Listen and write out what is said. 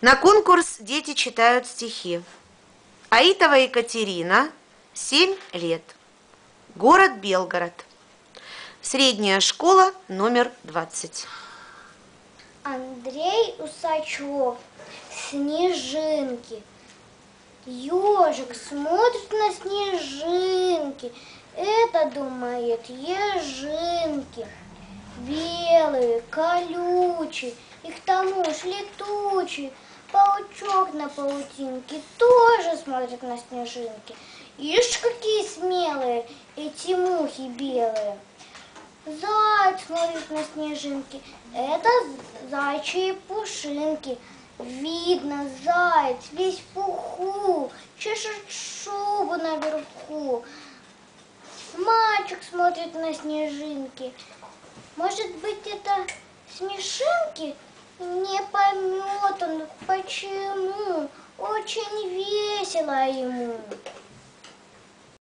На конкурс дети читают стихи. Аитова Екатерина, 7 лет. Город Белгород. Средняя школа номер 20. Андрей Усачев, снежинки. Ежик смотрит на снежинки. Это, думает, ежинки. Белые, колючие, и к тому ж летучие. Паучок на паутинке тоже смотрит на снежинки. Ишь, какие смелые эти мухи белые. Заяц смотрит на снежинки. Это зайчьи пушинки. Видно, заяц весь в пуху, чешет шубу наверху. Мальчик смотрит на снежинки. Может быть, это смешинки? Не поймет он, почему. Очень весело ему.